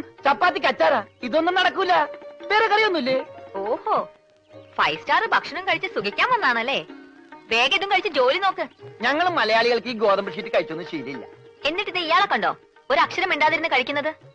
ചപ്പാത്തിക്ക് അച്ചാറാ? ഇതൊന്നും നടക്കൂല. വേറെ കറിയൊന്നുമില്ലേ? ഓഹോ. ഫൈവ് സ്റ്റാർ ഭക്ഷണം കഴിച്ച് സുഖിക്കാൻ വന്നാണല്ലേ? വേഗം ഇതും കഴിച്ച് ജോലി നോക്ക്. ഞങ്ങൾ മലയാളികൾക്ക് ഈ ഗോതമ്പ് ഷീറ്റ് കഴിച്ചൊന്നും ശീലില്ല. എന്നിട്ട് ഇത് ഇയാളെ കണ്ടോ? ഒരു അക്ഷരം ഇണ്ടാതിരുന്ന് കഴിക്കുന്നത്.